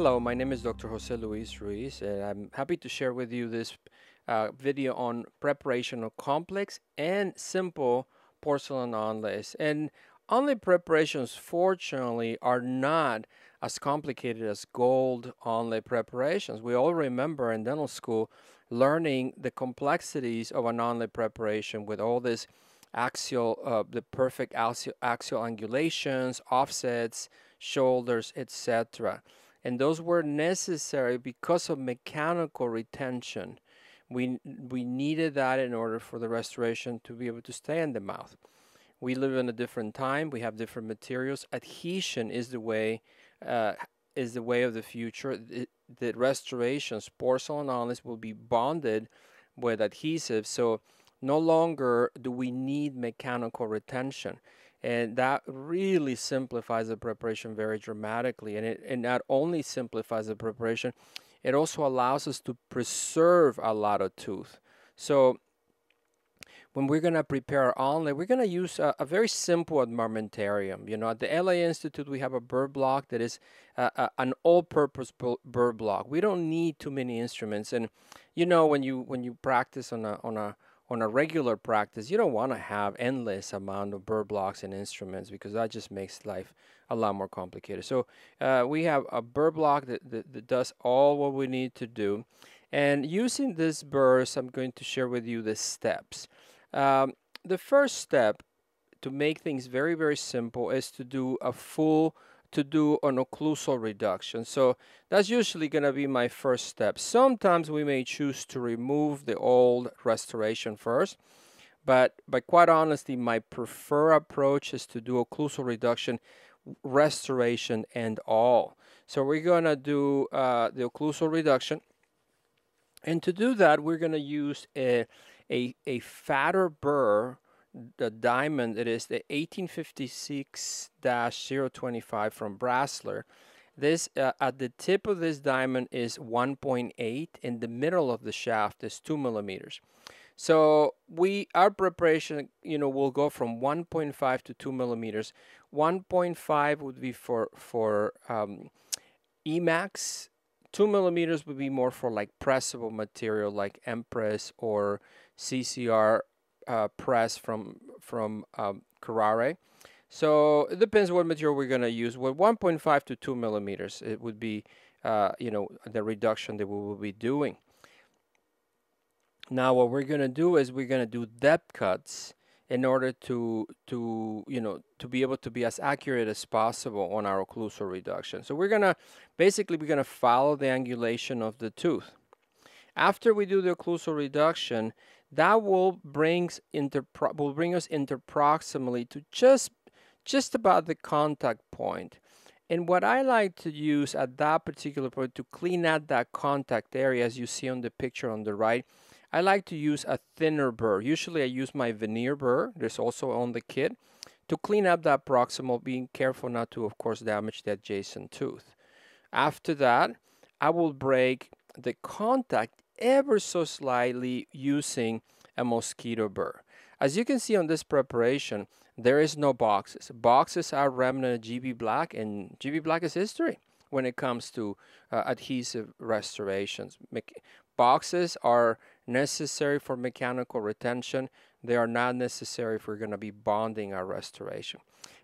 Hello, my name is Dr. Jose Luis Ruiz, and I'm happy to share with you this uh, video on preparation of complex and simple porcelain onlays. And onlay preparations, fortunately, are not as complicated as gold onlay preparations. We all remember in dental school learning the complexities of an onlay preparation with all this axial, uh, the perfect axial, axial angulations, offsets, shoulders, etc and those were necessary because of mechanical retention. We, we needed that in order for the restoration to be able to stay in the mouth. We live in a different time. We have different materials. Adhesion is the way uh, is the way of the future. The, the restorations, porcelain onlays, will be bonded with adhesive. So no longer do we need mechanical retention and that really simplifies the preparation very dramatically and it, not only simplifies the preparation it also allows us to preserve a lot of tooth so when we're going to prepare our onlay, we're going to use a, a, very simple armamentarium. You know, at the LA Institute, we have a burr block that is a, an all-purpose burr block. We don't need too many instruments. And you know, when you when you practice on a on a on a regular practice, you don't want to have endless amount of burr blocks and instruments because that just makes life a lot more complicated. So uh, we have a burr block that, that, that, does all what we need to do. And using this burrs, I'm going to share with you the steps. Um, the first step to make things very, very simple is to do a full to do an occlusal reduction. So that's usually going to be my first step. Sometimes we may choose to remove the old restoration first, but, but quite honestly, my preferred approach is to do occlusal reduction, restoration, and all. So we're going to do uh, the occlusal reduction. And to do that, we're going to use a, a, a fatter burr the diamond, it is the 1856-025 from Brasseler. This uh, at the tip of this diamond is 1.8, in the middle of the shaft is 2 millimeters. So we our preparation, you know, will go from 1.5 to 2 millimeters. 1.5 would be for for um, Emax. 2 millimeters would be more for like pressable material like Empress or CCR uh, press from from um, Carrare. So it depends what material we're going to use. With 1.5 to 2 millimeters, it would be, uh, you know, the reduction that we will be doing. Now what we're going to do is we're going to do depth cuts in order to, to, you know, to be able to be as accurate as possible on our occlusal reduction. So we're going to, basically we're going to follow the angulation of the tooth. After we do the occlusal reduction, that will will bring us interproximally to just just about the contact point. And what I like to use at that particular point to clean out that contact area, as you see on the picture on the right, I like to use a thinner burr. Usually I use my veneer burr, there's also on the kit, to clean up that proximal, being careful not to, of course, damage the adjacent tooth. After that, I will break the contact ever so slightly using a mosquito burr. As you can see on this preparation, there is no boxes. Boxes are remnant GV Black, and GV Black is history when it comes to uh, adhesive restorations. Me boxes are necessary for mechanical retention. They are not necessary if we're going to be bonding our restoration.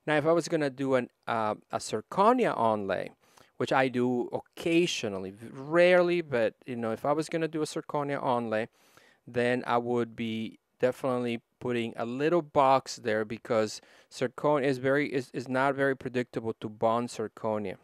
Now, if I was going to do an, uh, a zirconia onlay, which I do occasionally, rarely, but you know, if I was going to do a zirconia only, then I would be definitely putting a little box there because zirconia is very is, is not very predictable to bond zirconia.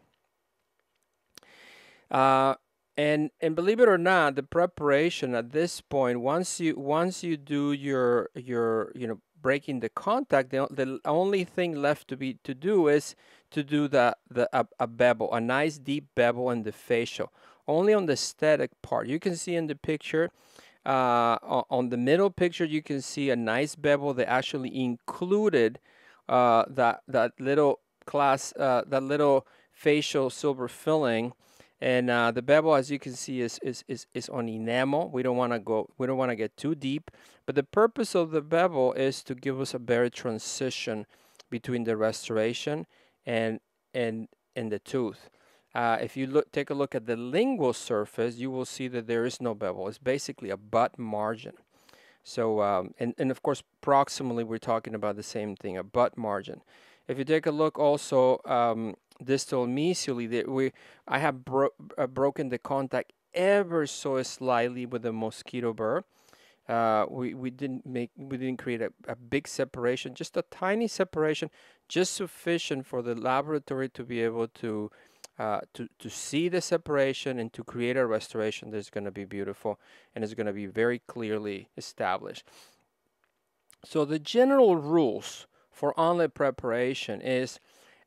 Uh, and and believe it or not, the preparation at this point, once you once you do your your you know breaking the contact, the, the only thing left to be to do is to do the the a, a bevel, a nice deep bevel in the facial, only on the static part. You can see in the picture uh, on the middle picture, you can see a nice bevel that actually included uh, that that little class, uh, that little facial silver filling. And uh, the bevel, as you can see, is, is, is, is on enamel. We don't want to go, we don't want to get too deep. But the purpose of the bevel is to give us a better transition between the restoration and and and the tooth. Uh, if you look, take a look at the lingual surface, you will see that there is no bevel. It's basically a butt margin. So, um, and, and of course, proximally, we're talking about the same thing, a butt margin. If you take a look also um, distal mesially, that we I have bro uh, broken the contact ever so slightly with the mosquito burr. Uh, we, we didn't make we didn't create a, a big separation, just a tiny separation, just sufficient for the laboratory to be able to uh, to, to see the separation and to create a restoration that's going to be beautiful and is going to be very clearly established. So the general rules for onlay preparation is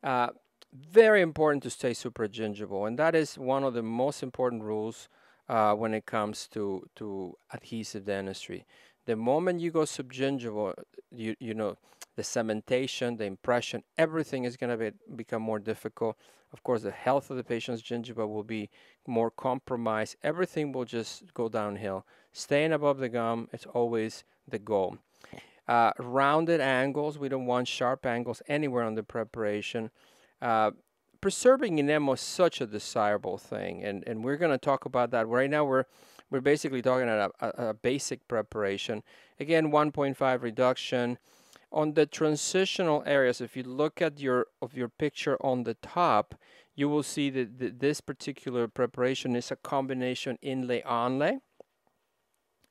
uh, very important to stay supragingival, and that is one of the most important rules uh, when it comes to, to adhesive dentistry. The moment you go subgingival, you, you know, the cementation, the impression, everything is going to be, become more difficult. Of course, the health of the patient's gingiva will be more compromised. Everything will just go downhill. Staying above the gum is always the goal. Uh, rounded angles, we don't want sharp angles anywhere on the preparation. Uh, preserving enamel is such a desirable thing, and, and we're going to talk about that. Right now, we're we're basically talking about a, a, a basic preparation. Again, 1.5 reduction. On the transitional areas, if you look at your of your picture on the top, you will see that, that this particular preparation is a combination inlay onlay.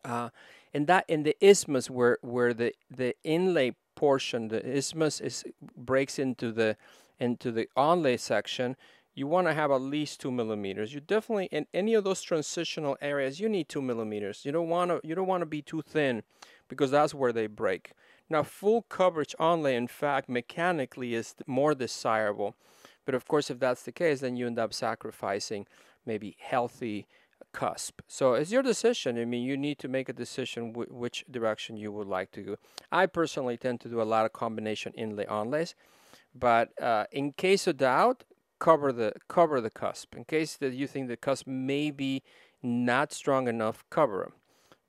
Uh, and that in the isthmus where where the the inlay portion, the isthmus is breaks into the into the onlay section, you want to have at least two millimeters. You definitely in any of those transitional areas, you need two millimeters. You don't want to you don't want to be too thin because that's where they break. Now, full coverage onlay, in fact, mechanically is more desirable. But of course, if that's the case, then you end up sacrificing maybe healthy cusp. So it's your decision. I mean, you need to make a decision which direction you would like to go. I personally tend to do a lot of combination inlay onlays. But uh, in case of doubt, cover the cover the cusp. In case that you think the cusp may be not strong enough, cover them.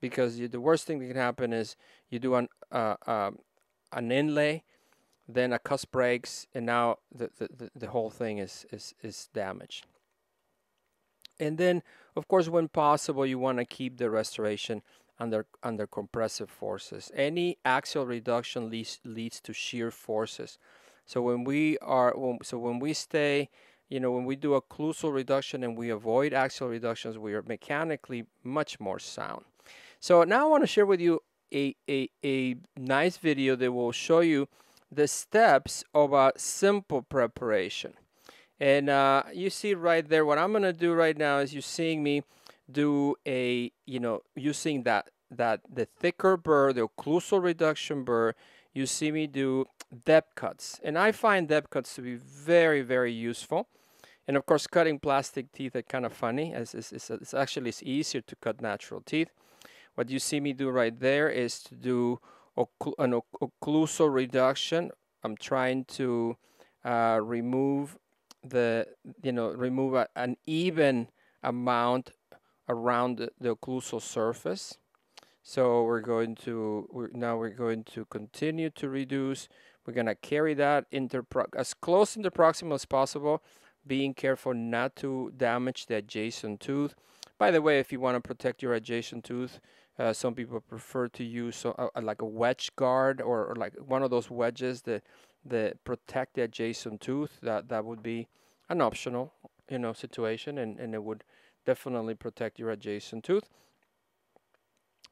Because you, the worst thing that can happen is you do an uh, uh, an inlay, then a cusp breaks, and now the, the, the whole thing is, is, is damaged. And then, of course, when possible, you want to keep the restoration under under compressive forces. Any axial reduction leads leads to shear forces. So when we are, so when we stay, you know, when we do a occlusal reduction and we avoid axial reductions, we are mechanically much more sound. So now I want to share with you a, a, a nice video that will show you the steps of a simple preparation. And uh, you see right there, what I'm going to do right now is you're seeing me do a, you know, using that, that the thicker burr, the occlusal reduction burr, you see me do depth cuts. And I find depth cuts to be very, very useful. And of course, cutting plastic teeth are kind of funny. As it's, it's, it's, actually it's easier to cut natural teeth. What you see me do right there is to do an occlusal reduction. I'm trying to uh, remove the, you know, remove a, an even amount around the, the occlusal surface. So we're going to, we're, now we're going to continue to reduce. We're going to carry that inter as close interproximal as possible, being careful not to damage the adjacent tooth. By the way, if you want to protect your adjacent tooth, uh, some people prefer to use so, uh, like a wedge guard or, or, like one of those wedges that that protect the adjacent tooth. That that would be an optional, you know, situation, and and it would definitely protect your adjacent tooth.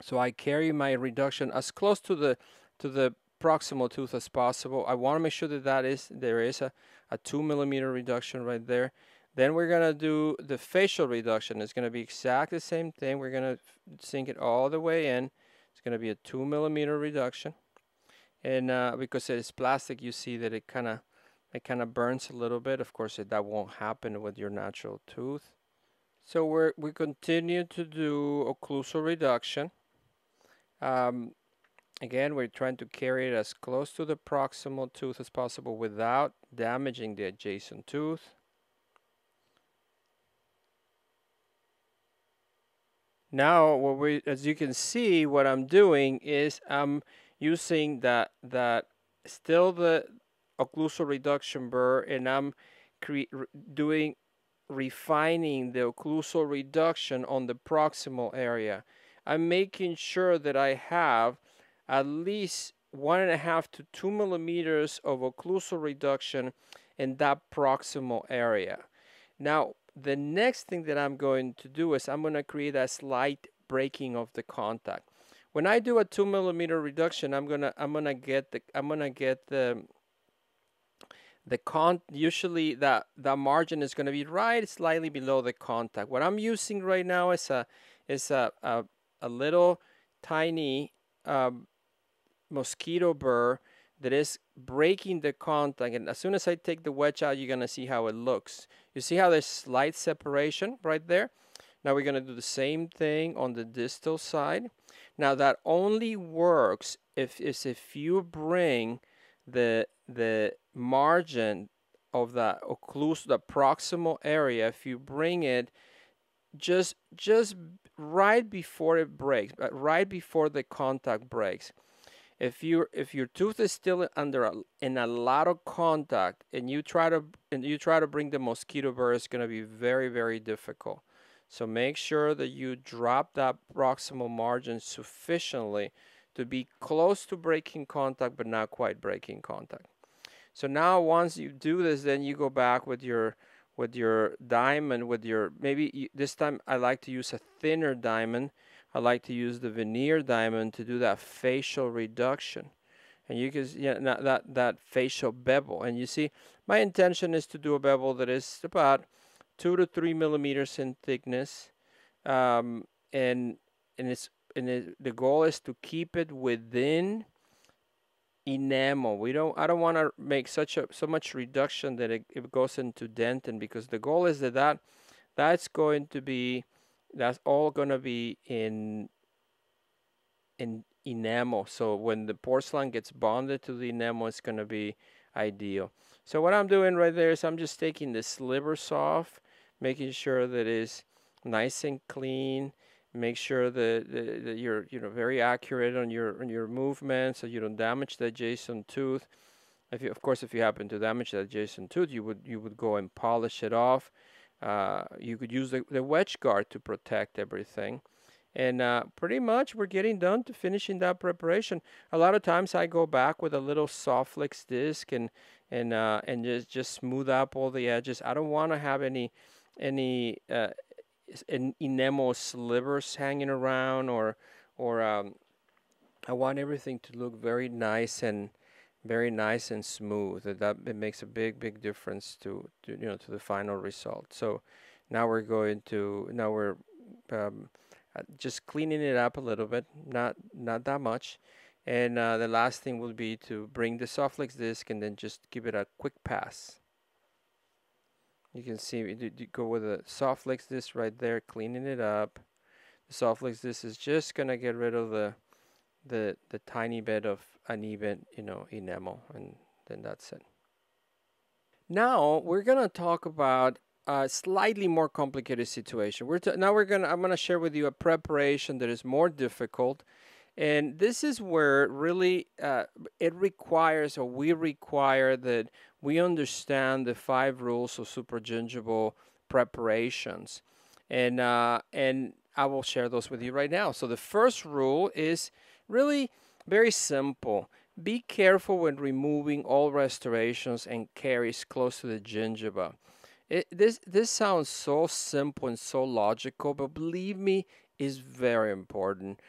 So I carry my reduction as close to the to the proximal tooth as possible. I want to make sure that that is there is a, a two millimeter reduction right there. Then we're gonna do the facial reduction. It's gonna be exactly the same thing. We're gonna sink it all the way in. It's gonna be a two millimeter reduction, and uh, because it is plastic, you see that it kind of it kind of burns a little bit. Of course, it, that won't happen with your natural tooth. So we we continue to do occlusal reduction. Um, again, we're trying to carry it as close to the proximal tooth as possible without damaging the adjacent tooth. Now, what we, as you can see, what I'm doing is I'm using that that still the occlusal reduction burr, and I'm doing refining the occlusal reduction on the proximal area. I'm making sure that I have at least one and a half to two millimeters of occlusal reduction in that proximal area. Now, the next thing that I'm going to do is I'm going to create a slight breaking of the contact. When I do a two millimeter reduction, I'm gonna I'm gonna get the I'm gonna get the the con usually that that margin is going to be right slightly below the contact. What I'm using right now is a is a a, a little tiny um, mosquito burr that is breaking the contact. And as soon as I take the wedge out you're gonna see how it looks. You see how there's slight separation right there? Now we're gonna do the same thing on the distal side. Now that only works if is if you bring the the margin of the occlusal the proximal area. If you bring it just just right before it breaks but right before the contact breaks if you if your tooth is still under a, in a lot of contact and you try to and you try to bring the mosquito burr it's going to be very very difficult. So make sure that you drop that proximal margin sufficiently to be close to breaking contact but not quite breaking contact. So now once you do this then you go back with your with your diamond with your maybe you, this time I like to use a thinner diamond I like to use the veneer diamond to do that facial reduction. And you can yeah, that, that facial bevel. And you see, my intention is to do a bevel that is about two to three millimeters in thickness. Um, and and it's and it, the goal is to keep it within enamel. We don't. I don't want to make such a so much reduction that it, it goes into dentin because the goal is that, that that's going to be that's all going to be in in enamel. So when the porcelain gets bonded to the enamel, it's going to be ideal. So what I'm doing right there is I'm just taking the slivers off, making sure that it's nice and clean. Make sure that, that, that, you're you know very accurate on your on your movement, so you don't damage the adjacent tooth. If you, of course, if you happen to damage the adjacent tooth, you would you would go and polish it off. Uh, you could use the, the wedge guard to protect everything. And uh, pretty much we're getting done to finishing that preparation. A lot of times I go back with a little Sof-Lex disc and and uh, and just just smooth up all the edges. I don't want to have any any uh, enamel slivers hanging around or or um, I want everything to look very nice and very nice and smooth. That it makes a big big difference to, to you know to the final result. So now we're going to now we're um, uh, just cleaning it up a little bit, not not that much. And uh, the last thing will be to bring the Sof-Lex disc and then just give it a quick pass. You can see you go with a Sof-Lex disc right there, cleaning it up. The Sof-Lex disc is just gonna get rid of the the the tiny bit of uneven, you know, enamel, and then that's it. Now we're gonna talk about a slightly more complicated situation. We're now we're gonna I'm gonna share with you a preparation that is more difficult, and this is where really uh, it requires or we require that we understand the five rules of supragingival preparations, and uh, and I will share those with you right now. So the first rule is really very simple. Be careful when removing all restorations and caries close to the gingiva. It, this, this sounds so simple and so logical, but believe me, is very important.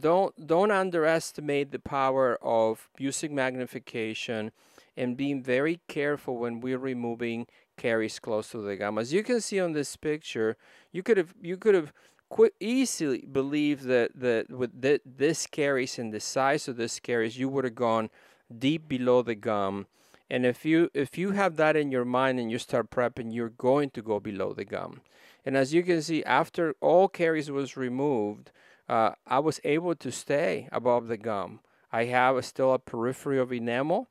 Don't, don't underestimate the power of using magnification and being very careful when we're removing caries close to the gum. As you can see on this picture, you could have you could have quite easily believe that that with this caries and the size of this caries, you would have gone deep below the gum. And if you if you have that in your mind and you start prepping, you're going to go below the gum. And as you can see, after all caries was removed, uh, I was able to stay above the gum. I have a, still a periphery of enamel,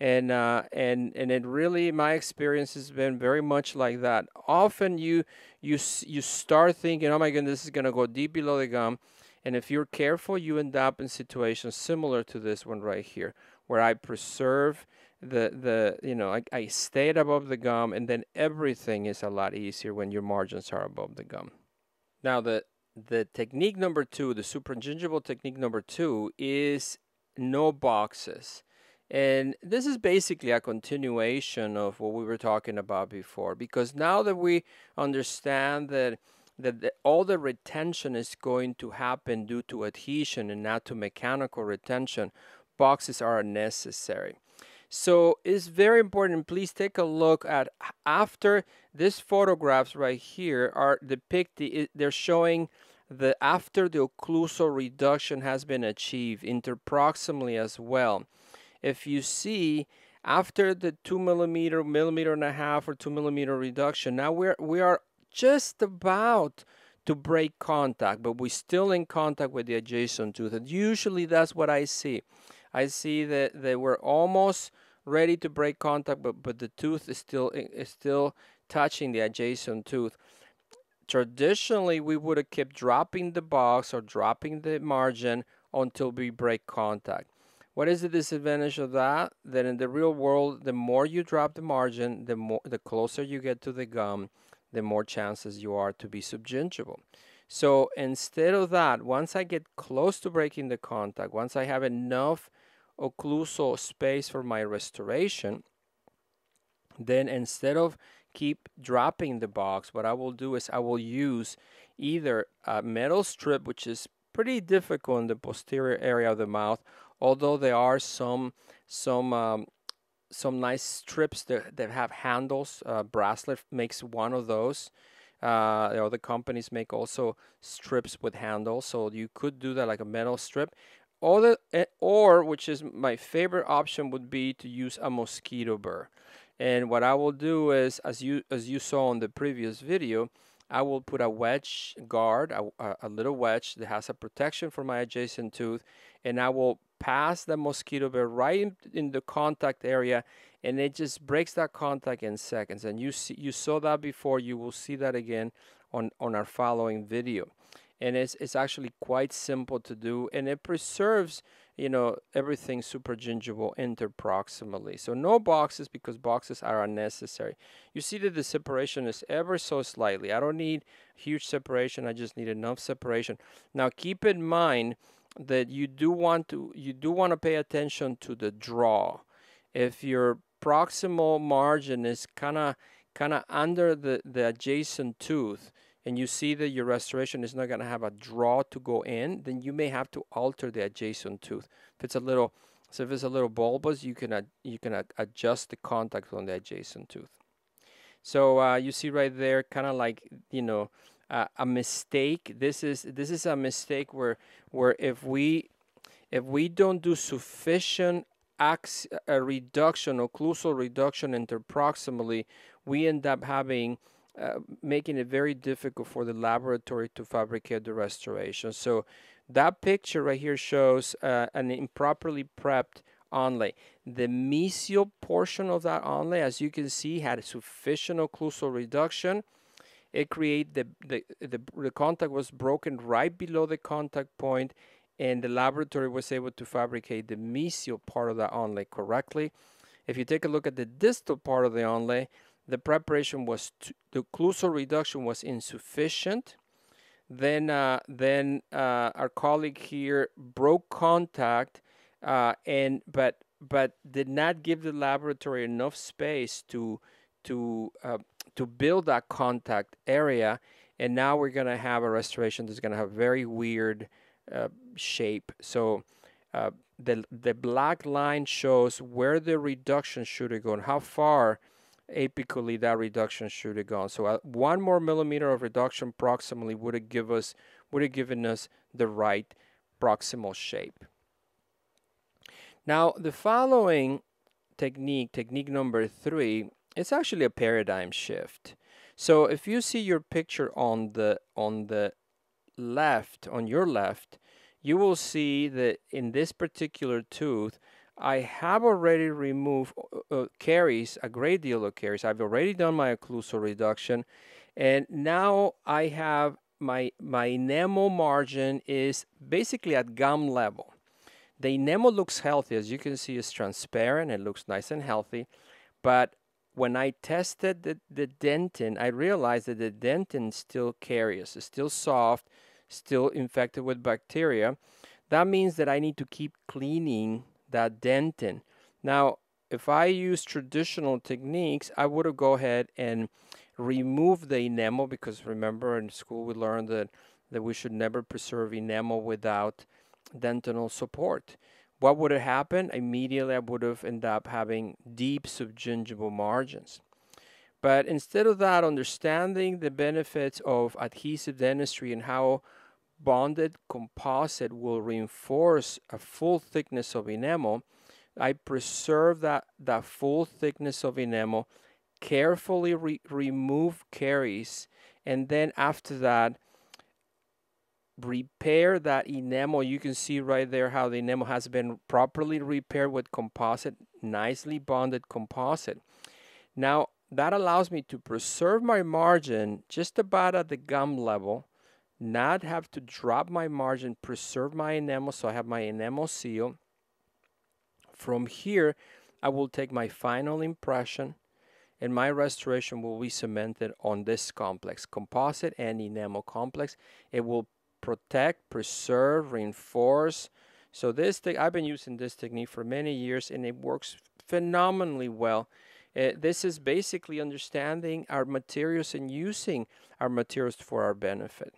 and uh, and and it really my experience has been very much like that. Often you you you start thinking, oh my goodness, this is gonna go deep below the gum, and if you're careful, you end up in situations similar to this one right here, where I preserve the the you know I, I stayed above the gum and then everything is a lot easier when your margins are above the gum now the the technique number two the supragingival technique number two is no boxes and this is basically a continuation of what we were talking about before because now that we understand that that the, all the retention is going to happen due to adhesion and not to mechanical retention boxes are necessary so it's very important. Please take a look at after these photographs right here are depicting, they're showing the after the occlusal reduction has been achieved interproximally as well. If you see after the two millimeter, millimeter and a half or two millimeter reduction, now we're we are just about to break contact, but we're still in contact with the adjacent tooth. And usually that's what I see. I see that they were almost ready to break contact, but, but the tooth is still is still touching the adjacent tooth. Traditionally, we would have kept dropping the box or dropping the margin until we break contact. What is the disadvantage of that? That in the real world, the more you drop the margin, the more the closer you get to the gum, the more chances you are to be subgingival. So instead of that, once I get close to breaking the contact, once I have enough occlusal space for my restoration, then instead of keep dropping the box, what I will do is I will use either a metal strip, which is pretty difficult in the posterior area of the mouth, although there are some some um, some nice strips that, that have handles. Uh, Brasseler makes one of those. Uh, the other companies make also strips with handles, so you could do that like a metal strip. Or, the, eh, or which is my favorite option would be to use a mosquito burr. And what I will do is, as you as you saw in the previous video, I will put a wedge guard, a, a little wedge that has a protection for my adjacent tooth, and I will pass the mosquito burr right in, the contact area, and it just breaks that contact in seconds. And you see, you saw that before. You will see that again on on our following video and it's, it's actually quite simple to do and it preserves you know everything super supragingival interproximally so no boxes because boxes are unnecessary you see that the separation is ever so slightly i don't need huge separation i just need enough separation now keep in mind that you do want to you do want to pay attention to the draw if your proximal margin is kind of kind of under the the adjacent tooth and you see that your restoration is not going to have a draw to go in, then you may have to alter the adjacent tooth. If it's a little, so if it's a little bulbous, you can uh, you can uh, adjust the contact on the adjacent tooth. So uh, you see right there, kind of like you know uh, a mistake. This is this is a mistake where where if we if we don't do sufficient ax a reduction, occlusal reduction interproximally, we end up having uh, making it very difficult for the laboratory to fabricate the restoration. So that picture right here shows uh, an improperly prepped onlay. The mesial portion of that onlay, as you can see, had sufficient occlusal reduction. It created the, the, the, the contact was broken right below the contact point and the laboratory was able to fabricate the mesial part of the onlay correctly. If you take a look at the distal part of the onlay, the preparation was too, the occlusal reduction was insufficient. Then, uh, then uh, our colleague here broke contact, uh, and but but did not give the laboratory enough space to to uh, to build that contact area. And now we're gonna have a restoration that's gonna have very weird uh, shape. So. Uh, the the black line shows where the reduction should have gone, how far apically that reduction should have gone. So uh, one more millimeter of reduction proximally would have give us would have given us the right proximal shape. Now the following technique, technique number three, it's actually a paradigm shift. So if you see your picture on the on the left, on your left, you will see that in this particular tooth, I have already removed uh, uh, caries, a great deal of caries. I've already done my occlusal reduction, and now I have my my enamel margin is basically at gum level. The enamel looks healthy. As you can see, it's transparent. It looks nice and healthy. But when I tested the, the dentin, I realized that the dentin still carious. It's still soft, still infected with bacteria. That means that I need to keep cleaning that dentin. Now, if I use traditional techniques, I would have go ahead and remove the enamel because remember in school we learned that, that we should never preserve enamel without dentinal support. What would have happened? Immediately I would have ended up having deep subgingival margins. But instead of that, understanding the benefits of adhesive dentistry and how bonded composite will reinforce a full thickness of enamel, I preserve that, that full thickness of enamel, carefully re remove caries, and then after that, repair that enamel. You can see right there how the enamel has been properly repaired with composite, nicely bonded composite. Now, that allows me to preserve my margin just about at the gum level, not have to drop my margin, preserve my enamel so I have my enamel seal. From here, I will take my final impression and my restoration will be cemented on this complex, composite and enamel complex. It will protect, preserve, reinforce. So this thing, I've been using this technique for many years and it works phenomenally well. Uh, this is basically understanding our materials and using our materials for our benefit.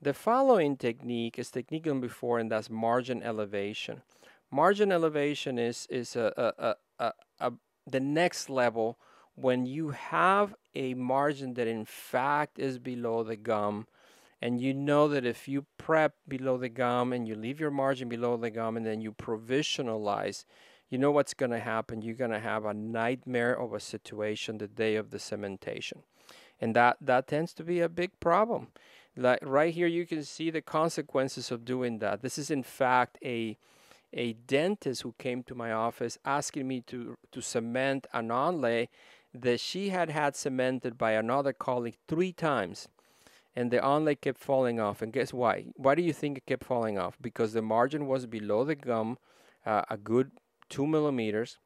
The following technique is technique number four, and that's margin elevation. Margin elevation is is a, a, a, a, the next level when you have a margin that in fact is below the gum and you know that if you prep below the gum and you leave your margin below the gum and then you provisionalize you know what's going to happen? You're going to have a nightmare of a situation the day of the cementation. And that that tends to be a big problem. Like right here you can see the consequences of doing that. This is in fact a a dentist who came to my office asking me to, to cement an onlay that she had had cemented by another colleague three times. And the onlay kept falling off. And guess why? Why do you think it kept falling off? Because the margin was below the gum, uh, a good two millimeters.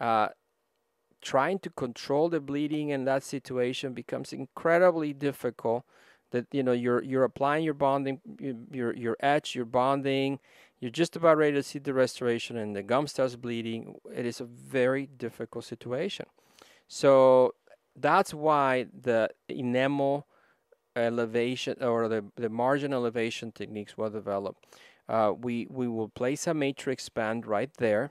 Uh, trying to control the bleeding in that situation becomes incredibly difficult that you know you're you're applying your bonding your your etch your bonding you're just about ready to see the restoration and the gum starts bleeding, it is a very difficult situation. So that's why the enamel elevation or the, the margin elevation techniques were developed. Uh, we, we will place a matrix band right there.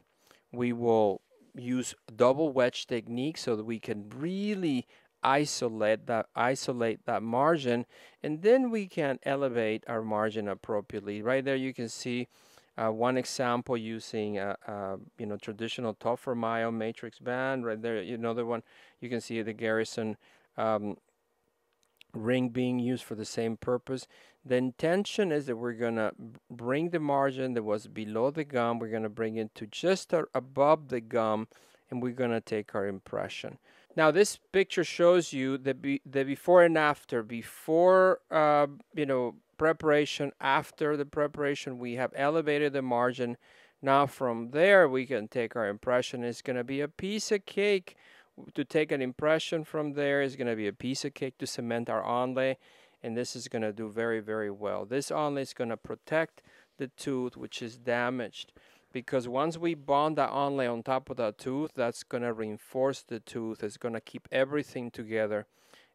We will use double wedge technique so that we can really isolate that isolate that margin and then we can elevate our margin appropriately right there you can see uh, one example using a, a, you know traditional Toffer matrix band right there. Another one you can see the Garrison um, ring being used for the same purpose. The intention is that we're going to bring the margin that was below the gum, we're going to bring it to just above the gum, and we're going to take our impression. Now this picture shows you the, be the before and after. Before, uh, you know, preparation after the preparation we have elevated the margin now from there we can take our impression it's going to be a piece of cake to take an impression from there is going to be a piece of cake to cement our onlay and this is going to do very very well this onlay is going to protect the tooth which is damaged because once we bond that onlay on top of that tooth that's going to reinforce the tooth it's going to keep everything together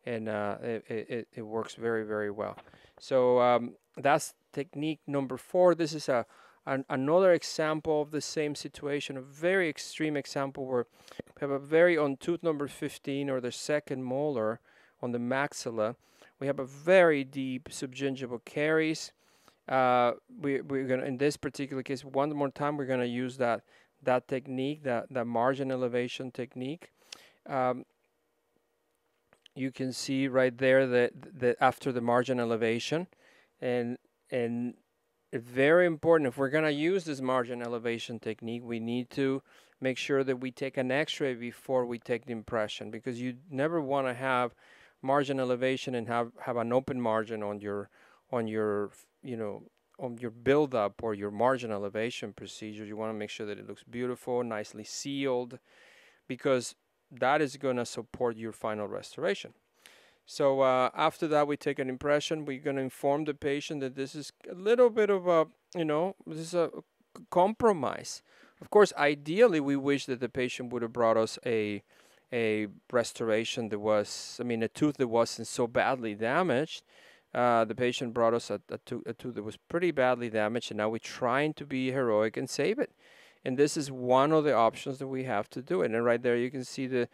and uh, it, it, it works very very well so um, that's technique number four. This is a an, another example of the same situation, a very extreme example where we have a very on tooth number 15 or the second molar on the maxilla. We have a very deep subgingival caries. Uh, we, we're gonna in this particular case one more time we're gonna use that that technique that that margin elevation technique. Um, you can see right there that, that after the margin elevation and and very important if we're going to use this margin elevation technique we need to make sure that we take an x-ray before we take the impression because you never want to have margin elevation and have have an open margin on your on your you know on your build-up or your margin elevation procedure, you want to make sure that it looks beautiful, nicely sealed, because that is going to support your final restoration. So uh, after that, we take an impression. We're going to inform the patient that this is a little bit of a, you know, this is a compromise. Of course, ideally, we wish that the patient would have brought us a a restoration that was, I mean, a tooth that wasn't so badly damaged. Uh, the patient brought us a, a, tooth, a tooth that was pretty badly damaged, and now we're trying to be heroic and save it. And this is one of the options that we have to do it. And right there, you can see the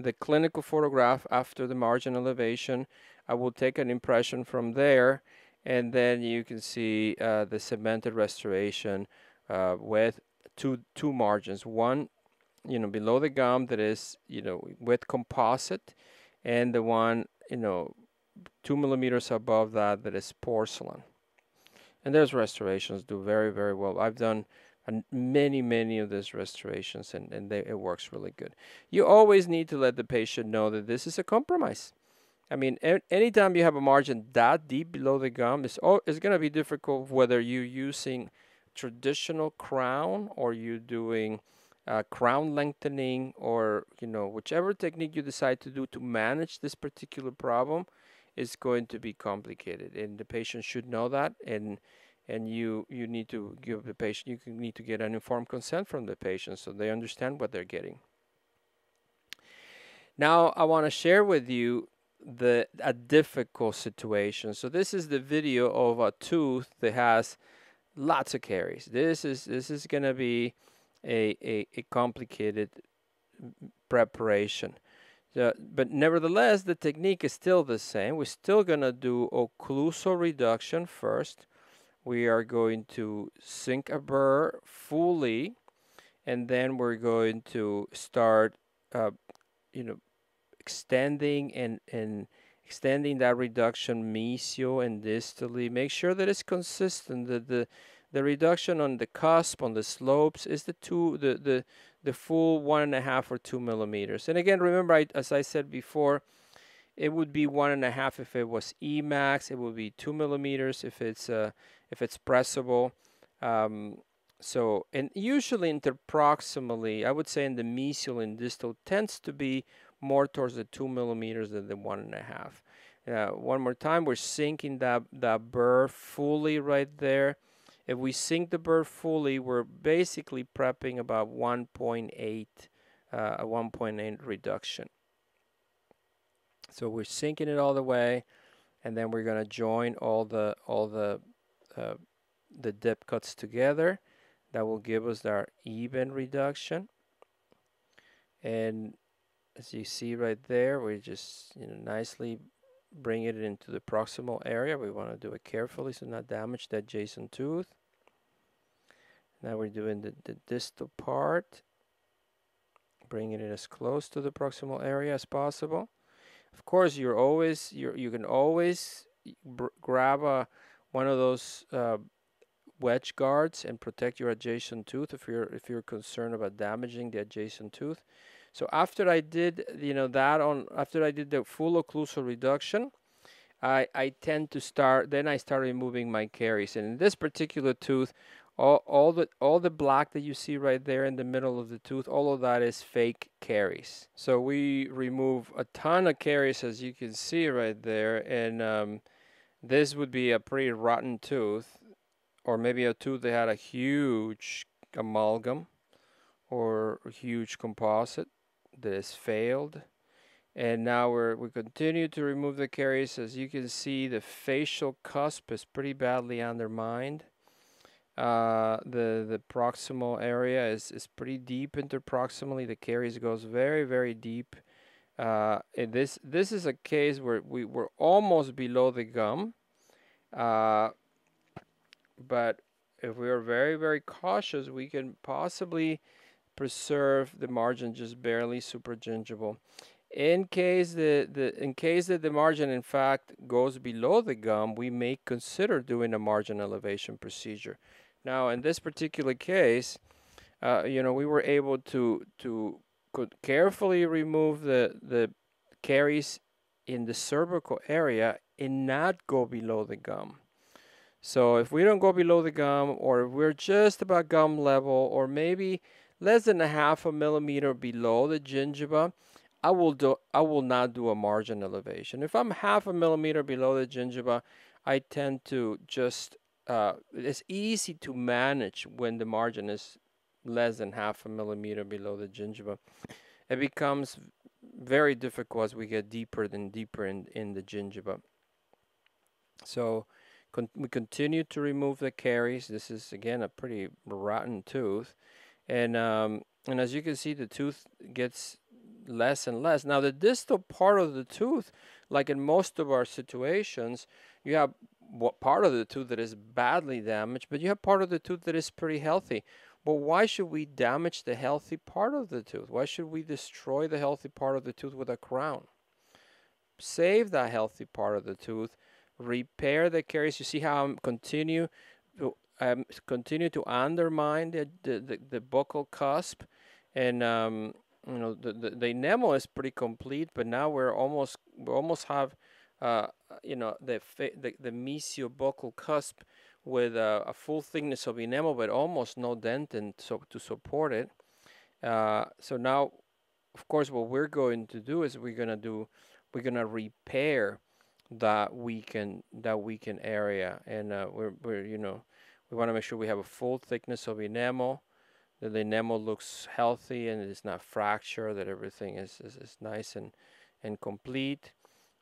the clinical photograph after the margin elevation. I will take an impression from there, and then you can see uh, the cemented restoration uh, with two two margins. One, you know, below the gum that is you know with composite, and the one you know two millimeters above that that is porcelain. And those restorations do very very well. I've done and many many of these restorations and, and they, it works really good. You always need to let the patient know that this is a compromise. I mean anytime you have a margin that deep below the gum it's, oh, it's going to be difficult whether you're using traditional crown or you're doing uh, crown lengthening or you know whichever technique you decide to do to manage this particular problem is going to be complicated and the patient should know that and and you you need to give the patient you need to get an informed consent from the patient so they understand what they're getting. Now i want to share with you the a difficult situation. So this is the video of a tooth that has lots of caries. This is this is going to be a, a, a complicated preparation. But nevertheless the technique is still the same. We're still going to do occlusal reduction first we are going to sink a burr fully and then we're going to start uh, you know extending and and extending that reduction mesial and distally. Make sure that it's consistent. That the the reduction on the cusp on the slopes is the two the the the full one and a half or two millimeters. And again remember I, as i said before it would be one and a half if it was emax. It would be two millimeters if it's uh if it's pressable. Um, so, and usually interproximally, I would say in the mesial and distal tends to be more towards the two millimeters than the one and a half. Uh, one more time, we're sinking that, that burr fully right there. If we sink the burr fully, we're basically prepping about 1.8, uh, a 1.8 reduction. So we're sinking it all the way, and then we're going to join all the all the uh, the dip cuts together. That will give us our even reduction. And as you see right there, we just you know nicely bring it into the proximal area. We want to do it carefully so not damage that adjacent tooth. Now we're doing the, the distal part, bringing it as close to the proximal area as possible. Of course, you're always you you can always grab a one of those uh, wedge guards and protect your adjacent tooth if you're if you're concerned about damaging the adjacent tooth. So after I did you know that on after I did the full occlusal reduction, I I tend to start then I start removing my caries and in this particular tooth. All, all the all the black that you see right there in the middle of the tooth, all of that is fake caries. So we remove a ton of caries, as you can see right there, and um, this would be a pretty rotten tooth, or maybe a tooth that had a huge amalgam or huge composite that has failed. And now we're, we continue to remove the caries. As you can see, the facial cusp is pretty badly undermined. Uh, the the proximal area is, is pretty deep interproximally. The caries goes very, very deep. Uh, this this is a case where we were almost below the gum, uh, but if we are very very cautious, we can possibly preserve the margin just barely supragingival. In case the, the in case that the margin in fact goes below the gum, we may consider doing a margin elevation procedure. Now, in this particular case, uh, you know, we were able to to could carefully remove the, the caries in the cervical area and not go below the gum. So if we don't go below the gum, or we're just about gum level, or maybe less than a half a millimeter below the gingiva, I will do I will not do a margin elevation. If I'm half a millimeter below the gingiva, I tend to just uh, it's easy to manage when the margin is less than half a millimeter below the gingiva. It becomes very difficult as we get deeper and deeper in, in the gingiva. So con we continue to remove the caries. This is again a pretty rotten tooth. And, um, and as you can see, the tooth gets less and less. Now the distal part of the tooth, like in most of our situations, you have what part of the tooth that is badly damaged, but you have part of the tooth that is pretty healthy. But why should we damage the healthy part of the tooth? Why should we destroy the healthy part of the tooth with a crown? Save that healthy part of the tooth, repair the caries. You see how I'm continue to um, continue to undermine the the, the, the buccal cusp, and um, you know the, the the enamel is pretty complete, but now we're almost we almost have uh, you know the the the mesiobuccal cusp with a, a, full thickness of enamel, but almost no dentin so to support it. Uh, so now, of course, what we're going to do is we're gonna do we're gonna repair that weaken that weakened area, and uh, we're we're you know we want to make sure we have a full thickness of enamel, that the enamel looks healthy and it's not fractured, that everything is, is, is nice and, and complete.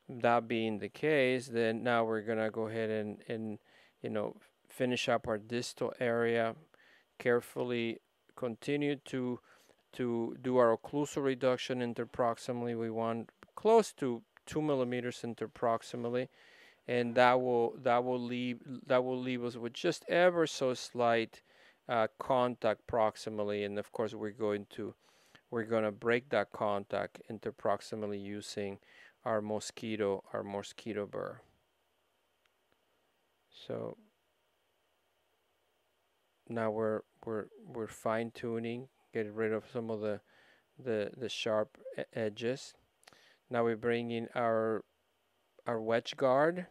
That being the case, then now we're going to go ahead and, and, you know, finish up our distal area, carefully continue to to do our occlusal reduction interproximally. We want close to two millimeters interproximally and that will that will leave that will leave us with just ever so slight uh, contact proximally and of course we're going to we're going to break that contact interproximally using our mosquito our mosquito burr so now we're we're we're fine tuning getting rid of some of the the the sharp edges. Now we bring in our our wedge guard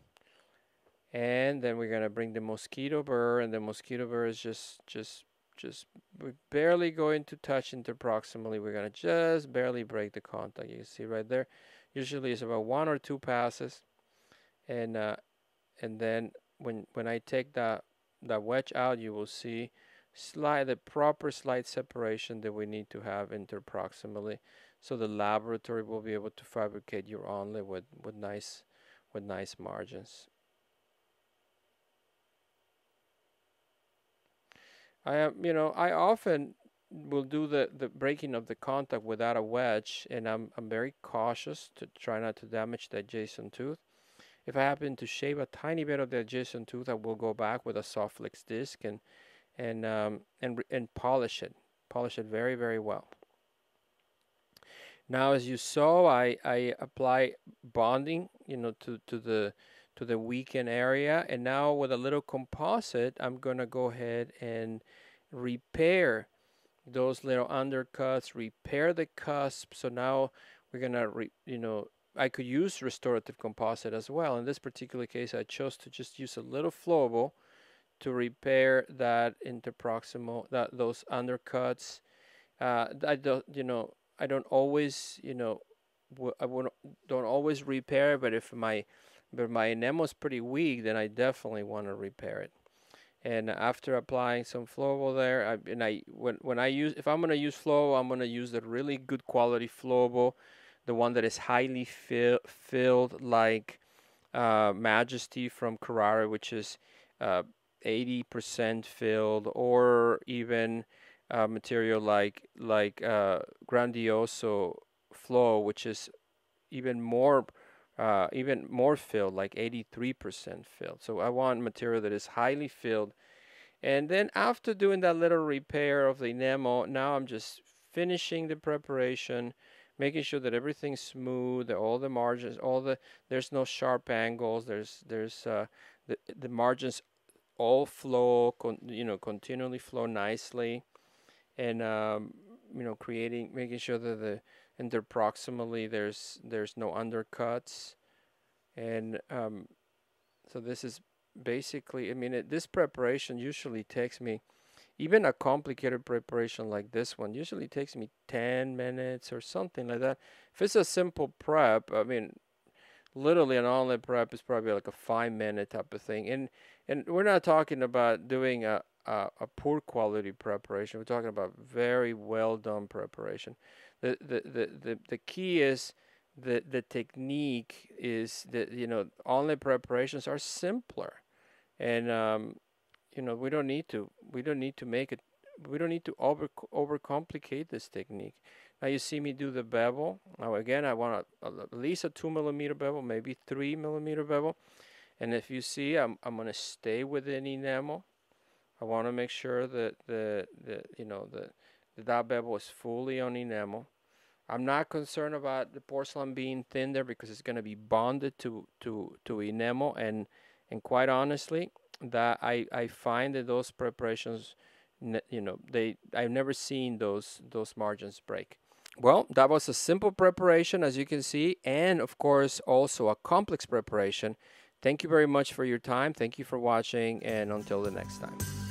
and then we're gonna bring the mosquito burr and the mosquito burr is just just just we're barely going to touch interproximally we're gonna just barely break the contact. You can see right there. Usually it's about one or two passes. And uh, and then when when I take that that wedge out you will see slide the proper slide separation that we need to have interproximally so the laboratory will be able to fabricate your onlay with with nice with nice margins I am, you know, I often will do the, the breaking of the contact without a wedge, and I'm, I'm very cautious to try not to damage the adjacent tooth. If I happen to shave a tiny bit of the adjacent tooth, I will go back with a Sof-Lex disc and and um, and and polish it, polish it very very well. Now, as you saw, I I apply bonding, you know, to to the to the weakened area. And now with a little composite, I'm to go ahead and repair those little undercuts, repair the cusp. So now we're to, re, you know, I could use restorative composite as well. In this particular case, I chose to just use a little flowable to repair that interproximal, that those undercuts. Uh, I don't, you know, I don't always, you know, I won't, don't always repair, but if my but my enamel is pretty weak, then I definitely want to repair it. And after applying some flowable there, I, and I when when I use if I'm gonna use flow, I'm gonna use the really good quality flowable, the one that is highly fill, filled like uh, Majesty from Kuraray, which is 80% uh, filled, or even uh, material like like uh, Grandioso Flow, which is even more uh, even more filled, like 83% filled. So I want material that is highly filled. And then after doing that little repair of the enamel, now I'm just finishing the preparation, making sure that everything's smooth, that all the margins, all the there's no sharp angles. There's there's uh, the the margins all flow, con, you know, continually flow nicely, and um, you know, creating making sure that the interproximally there's there's no undercuts and um, so this is basically, I mean, it, this preparation usually takes me, even a complicated preparation like this one, usually takes me 10 minutes or something like that. If it's a simple prep, I mean, literally an onlay prep is probably like a five minute type of thing. And and we're not talking about doing a, a, a poor quality preparation. We're talking about very well done preparation. The the, the, the, the key is the the technique is that you know onlay preparations are simpler, and um, you know we don't need to we don't need to make it we don't need to over overcomplicate this technique. Now you see me do the bevel. Now again, I want a, a, at least a two millimeter bevel, maybe three millimeter bevel. And if you see, I'm I'm gonna stay within enamel. I want to make sure that the the you know the the that bevel is fully on enamel. I'm not concerned about the porcelain being thin there because it's going to be bonded to to to enamel and and quite honestly that I I find that those preparations you know they I've never seen those those margins break. Well, that was a simple preparation as you can see and of course also a complex preparation. Thank you very much for your time. Thank you for watching and until the next time.